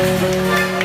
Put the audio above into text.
Música